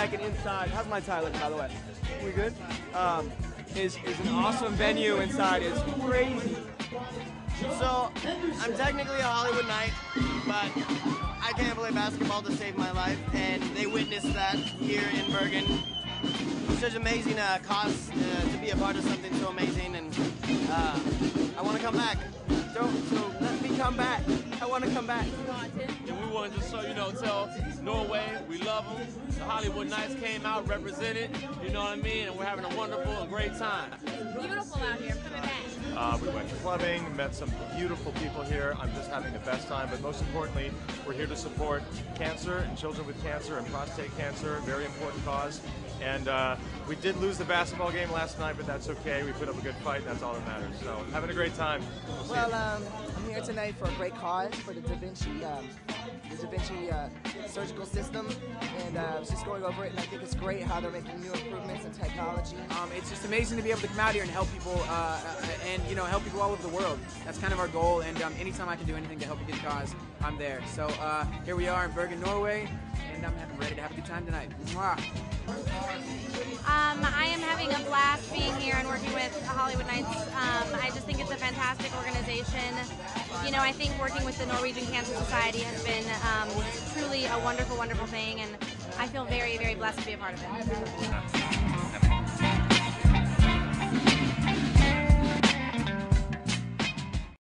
second inside. How's my tie looking, by the way? We good? Um, is is an awesome venue inside. It's crazy. So, I'm technically a Hollywood Knight, but I can't play basketball to save my life, and they witnessed that here in Bergen. It's such amazing uh, cause uh, to be a part of something so amazing, and uh, I want to come back. Want to come back. And we wanted to just show, you know, tell Norway we love them. The Hollywood Knights came out, represented, you know what I mean? And we're having a wonderful and great time. Beautiful out here. I'm coming back. Uh, we went clubbing, met some beautiful people here. I'm just having the best time, but most importantly, we're here to support cancer and children with cancer and prostate cancer, very important cause. And uh, we did lose the basketball game last night, but that's okay. We put up a good fight, and that's all that matters. So, having a great time. We'll. Well, um, I'm here tonight for a great cause for the Da Vinci, um, the Da Vinci uh, surgical system, and uh, I was just going over it, and I think it's great how they're making new improvements in technology. Um, it's just amazing to be able to come out here and help people, uh, and you know, help people all over the world. That's kind of our goal. And um, anytime I can do anything to help a good cause, I'm there. So uh, here we are in Bergen, Norway, and I'm ready to have a good time tonight. Mwah. Um, I am having a blast being here and working with Hollywood Knights. Um, I just think it's a fantastic organization. You know, I think working with the Norwegian Cancer Society has been um, truly a wonderful, wonderful thing, and I feel very, very blessed to be a part of it.